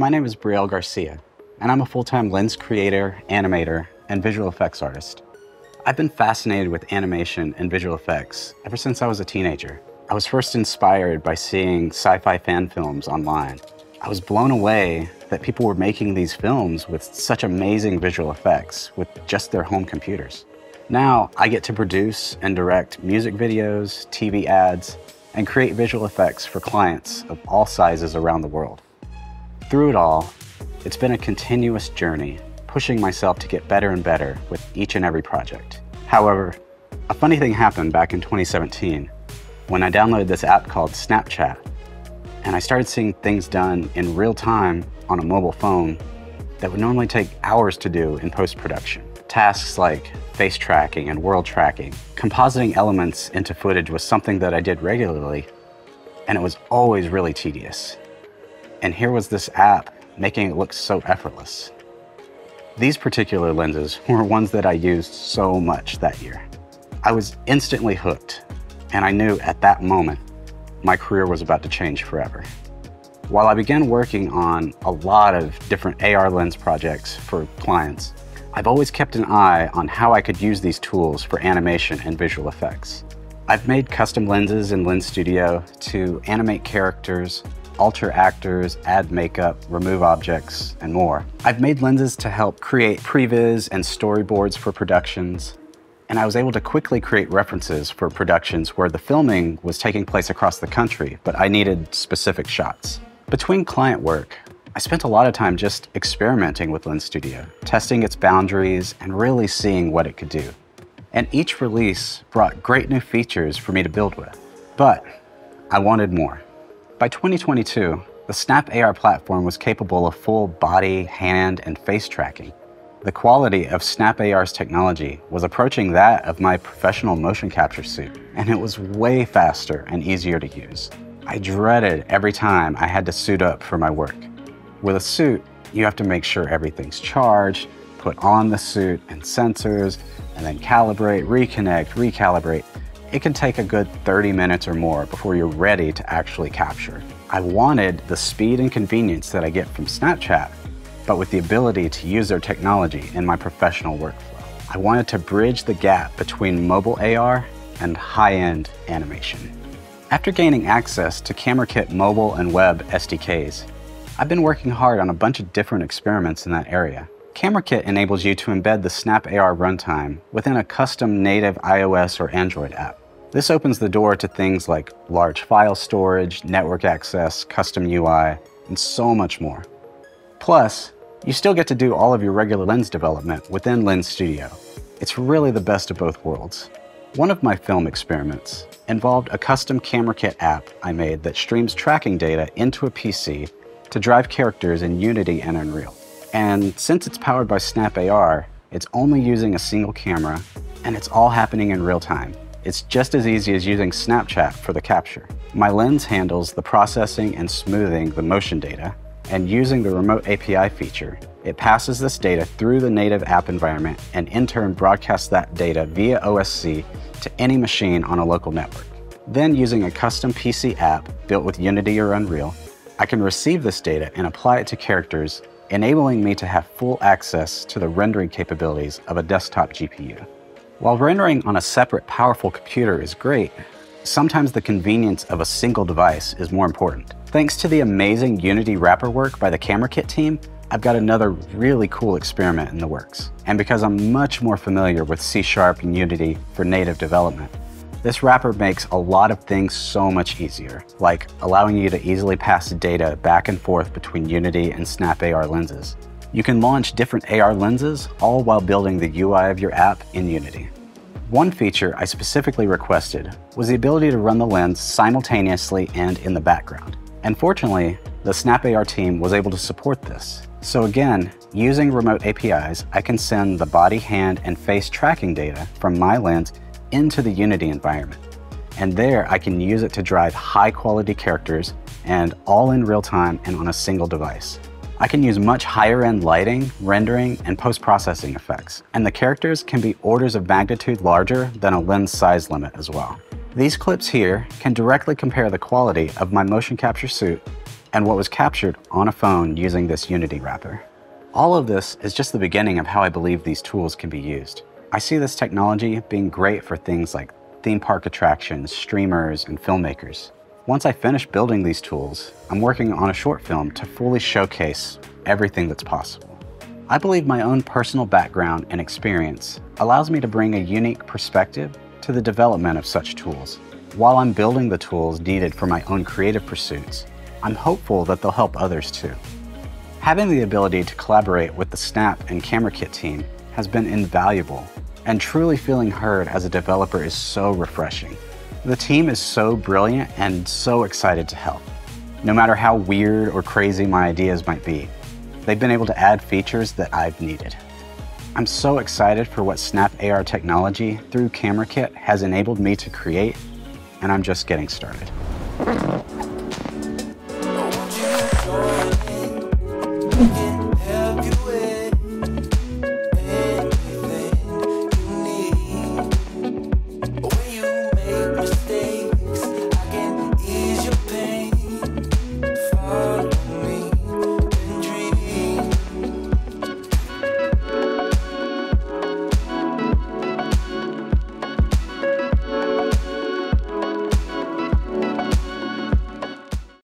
My name is Brielle Garcia, and I'm a full-time lens creator, animator, and visual effects artist. I've been fascinated with animation and visual effects ever since I was a teenager. I was first inspired by seeing sci-fi fan films online. I was blown away that people were making these films with such amazing visual effects with just their home computers. Now I get to produce and direct music videos, TV ads, and create visual effects for clients of all sizes around the world. Through it all, it's been a continuous journey, pushing myself to get better and better with each and every project. However, a funny thing happened back in 2017 when I downloaded this app called Snapchat, and I started seeing things done in real time on a mobile phone that would normally take hours to do in post-production. Tasks like face tracking and world tracking, compositing elements into footage was something that I did regularly, and it was always really tedious. And here was this app making it look so effortless. These particular lenses were ones that I used so much that year. I was instantly hooked, and I knew at that moment my career was about to change forever. While I began working on a lot of different AR lens projects for clients, I've always kept an eye on how I could use these tools for animation and visual effects. I've made custom lenses in Lens Studio to animate characters, alter actors, add makeup, remove objects, and more. I've made lenses to help create previs and storyboards for productions, and I was able to quickly create references for productions where the filming was taking place across the country, but I needed specific shots. Between client work, I spent a lot of time just experimenting with Lens Studio, testing its boundaries and really seeing what it could do. And each release brought great new features for me to build with. But I wanted more. By 2022, the Snap AR platform was capable of full body, hand, and face tracking. The quality of Snap AR's technology was approaching that of my professional motion capture suit, and it was way faster and easier to use. I dreaded every time I had to suit up for my work. With a suit, you have to make sure everything's charged, put on the suit and sensors, and then calibrate, reconnect, recalibrate, it can take a good 30 minutes or more before you're ready to actually capture. I wanted the speed and convenience that I get from Snapchat, but with the ability to use their technology in my professional workflow. I wanted to bridge the gap between mobile AR and high-end animation. After gaining access to CameraKit mobile and web SDKs, I've been working hard on a bunch of different experiments in that area. CameraKit enables you to embed the Snap AR runtime within a custom native iOS or Android app. This opens the door to things like large file storage, network access, custom UI, and so much more. Plus, you still get to do all of your regular lens development within Lens Studio. It's really the best of both worlds. One of my film experiments involved a custom camera kit app I made that streams tracking data into a PC to drive characters in Unity and Unreal. And since it's powered by Snap AR, it's only using a single camera and it's all happening in real time. It's just as easy as using Snapchat for the capture. My lens handles the processing and smoothing the motion data, and using the remote API feature, it passes this data through the native app environment and in turn broadcasts that data via OSC to any machine on a local network. Then using a custom PC app built with Unity or Unreal, I can receive this data and apply it to characters enabling me to have full access to the rendering capabilities of a desktop GPU. While rendering on a separate powerful computer is great, sometimes the convenience of a single device is more important. Thanks to the amazing Unity wrapper work by the Camera Kit team, I've got another really cool experiment in the works. And because I'm much more familiar with C Sharp and Unity for native development, this wrapper makes a lot of things so much easier, like allowing you to easily pass data back and forth between Unity and Snap AR lenses. You can launch different AR lenses, all while building the UI of your app in Unity. One feature I specifically requested was the ability to run the lens simultaneously and in the background. And fortunately, the Snap AR team was able to support this. So again, using remote APIs, I can send the body, hand, and face tracking data from my lens into the Unity environment. And there I can use it to drive high quality characters and all in real time and on a single device. I can use much higher end lighting, rendering, and post-processing effects, and the characters can be orders of magnitude larger than a lens size limit as well. These clips here can directly compare the quality of my motion capture suit and what was captured on a phone using this Unity wrapper. All of this is just the beginning of how I believe these tools can be used. I see this technology being great for things like theme park attractions, streamers, and filmmakers. Once I finish building these tools, I'm working on a short film to fully showcase everything that's possible. I believe my own personal background and experience allows me to bring a unique perspective to the development of such tools. While I'm building the tools needed for my own creative pursuits, I'm hopeful that they'll help others too. Having the ability to collaborate with the Snap and Camera Kit team has been invaluable, and truly feeling heard as a developer is so refreshing. The team is so brilliant and so excited to help. No matter how weird or crazy my ideas might be, they've been able to add features that I've needed. I'm so excited for what Snap AR technology through Camera Kit has enabled me to create, and I'm just getting started.